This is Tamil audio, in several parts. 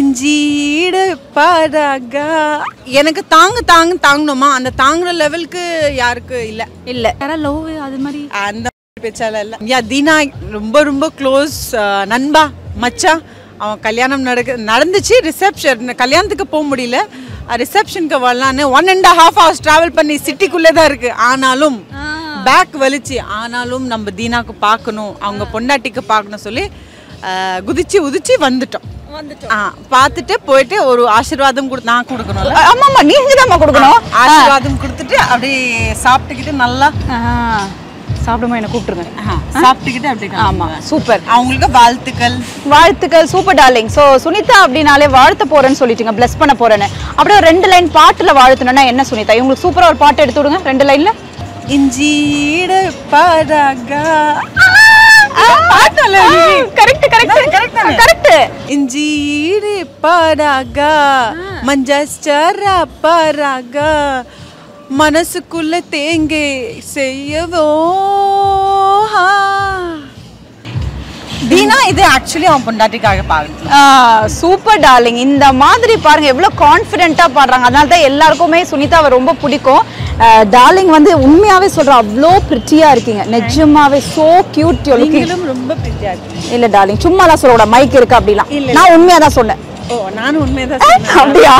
இஞ்சீடு பாடாகா எனக்கு தாங்கு தாங்கு தாங்கணுமா அந்த தாங்குற லெவலுக்கு யாருக்கு இல்ல. இல்ல. யாராவது லவ் அது மாதிரி? அந்த பேச்சால இல்ல. யா தீனா ரொம்ப ரொம்ப க்ளோஸ் நண்பா மச்சான் அவன் கல்யாணம் நடக்க நடந்துச்சு ரிசப்ஷன் கல்யாணத்துக்கு போக முடியல. ரிசப்ஷனுக்கு வரலான்னு one and half hours travel பண்ணி சிட்டிக்குள்ளே தான் இருக்கு. ஆனாலும் பேக் வலிச்சு. ஆனாலும் நம்ம தீனாக்கு பார்க்கணும். அவங்க பொண்டாட்டிக்கு பார்க்கணும் சொல்லி குதிச்சு உதிச்சு வந்துட்டோம். ஆ பார்த்துட்டு போயிட்டு ஒரு ஆசீர்வாதம் கொடு நான் கொடுக்கணும்ல ஆமா ஆமா நீங்க தான் கொடுக்கணும் ஆசீர்வாதம் கொடுத்துட்டு அப்படியே சாப்பிட்டுக்கிட்டு நல்லா சாப்பிடுமா என்ன கூப்பிட்டுருங்க சாப்பிட்டுக்கிட்டு அப்படியே ஆமா சூப்பர் அவங்களுக்கு வாழ்த்துக்கள் வாழ்த்துக்கள் சூப்பர் டார்லிங் ஸோ சுனிதா அப்படின்னாலே வாழ்த்த போறேன்னு சொல்லிட்டீங்க பிளஸ் பண்ண போறேன்னு அப்படியே ஒரு ரெண்டு லைன் பாட்டுல வாழ்த்தணும்னா என்ன சுனிதா இவங்களுக்கு சூப்பரா ஒரு பாட்டு எடுத்து விடுங்க ரெண்டு லைன்ல இஞ்சீட பாடாகா கரெக்ட் கரெக்ட் கரெக்ட் இஞ்சீடு பாடாகா மஞ்சாச்சாரா பாராகா மனசுக்குள்ள தேங்கே செய்யவோ ஹா. தீனா இது ஆக்சுவலி அவன் பொண்டாட்டிக்காக பாக்கணும் சூப்பர் டார்லிங் இந்த மாதிரி பாருங்க எவ்வளவு கான்ஃபிடென்ட்டா பாடுறாங்க. அதனால தான் எல்லாருக்குமே சுனிதாவை ரொம்ப பிடிக்கும். டார்லிங் வந்து உண்மையாவே சொல்றேன் அவ்வளோ பிரிட்டியா இருக்கீங்க. நிஜமாவே சோ கியூட் ரொம்ப பிரியா இருக்கீங்க. இல்ல டார்லிங் சும்மாலாம் சொல்லக்கூட மைக் இருக்கு அப்படிலாம். நான் உண்மையா தான் சொன்னேன் நானும் சொன்னேன். அப்படியா?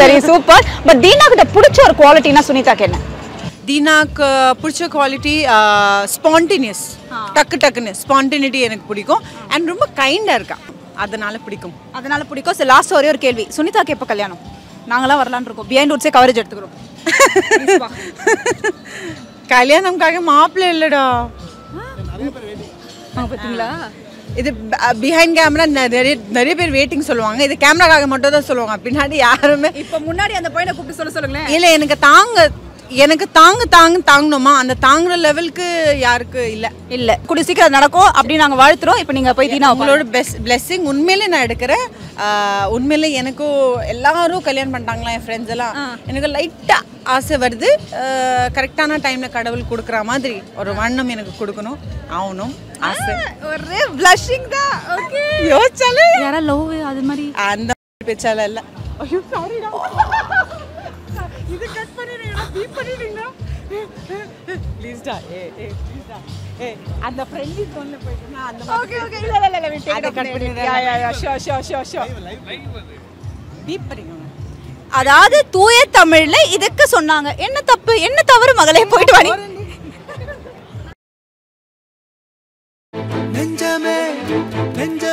சரி சூப்பர் பட் தீனா கிட்ட பிடிச்ச ஒரு குவாலிட்டினா சுனிதாக்கு என்ன? தீனாக்கு பிடிச்ச குவாலிட்டி ஸ்பான்டினியஸ் டக்கு டக்குன்னு ஸ்பான்டினிட்டி எனக்கு பிடிக்கும். அண்ட் ரொம்ப கைண்டாக இருக்கா. அதனால பிடிக்கும். அதனால பிடிக்கும். சரி லாஸ்ட் ஒரே ஒரு கேள்வி. சுனிதாக்கு எப்போ கல்யாணம்? நாங்களாம் வரலான்னு இருக்கோம். பிஹைண்ட் உட்ஸே கவரேஜ் எடுத்துக்கிறோம். கல்யாணம்காக மாப்பிள்ளை இல்லைடா. பார்த்தீங்களா இது பிஹைண்ட் கேமரா நிறைய நிறைய பேர் வெயிட்டிங் சொல்லுவாங்க. இது கேமராக்காக மட்டும் தான் சொல்லுவாங்க. பின்னாடி யாருமே இப்போ முன்னாடி அந்த பையனை கூப்பிட்டு சொல்ல சொல்லுங்களேன். இல்லை எனக்கு தாங்க எனக்கு தாங்கு தாங்கு தாங்கணுமா அந்த தாங்குற லெவலுக்கு யாருக்கு இல்லை. இல்ல. கூடிய சீக்கிரம் நடக்கும் அப்படி நாங்க வாழ்த்துறோம். இப்போ நீங்க போய் தீனா உங்களோட பெஸ்ட் பிளெஸ்ஸிங் உண்மையிலே நான் எடுக்கிறேன். உண்மையிலே எனக்கும் எல்லாரும் கல்யாணம் பண்ணிட்டாங்களா என் ஃப்ரெண்ட்ஸ் எல்லாம்? எனக்கு லைட்டாக ஆசை வருது. கரெக்டான டைமில் கடவுள் கொடுக்குற மாதிரி ஒரு வண்ணம் எனக்கு கொடுக்கணும். ஆகணும் ஆசை. ஒரே பிளஷிங் தான். ஓகே யோசிச்சாலே யாரா லவ் அது மாதிரி? அந்த பேச்சால இல்லை. ஐயோ சாரிடா இது கட் பண்ணிடுங்க பீப் பண்ணிடுங்க ப்ளீஸ்டா ஏ ஏ ப்ளீஸ்டா ஏ அந்த ஃப்ரெண்ட்லி ஃபோன்ல போயிட்டு அந்த ஓகே ஓகே இல்ல இல்ல இல்ல இல்ல அதை கட் பண்ணிடுங்க yeah yeah yeah show show show show beep பண்ணிடுங்க அதாவது தூய தமிழ்ல இதுக்கு சொன்னாங்க என்ன தப்பு என்ன தவறு மகளே போயிட்டு வாடி நெஞ்சமே நெஞ்ச